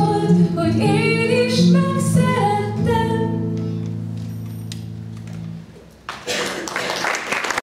Would you?